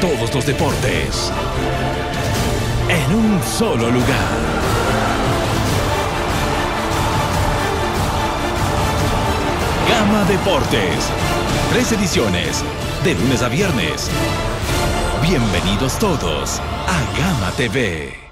todos los deportes. En un solo lugar. Gama Deportes. Tres ediciones. De lunes a viernes. Bienvenidos todos a Gama TV.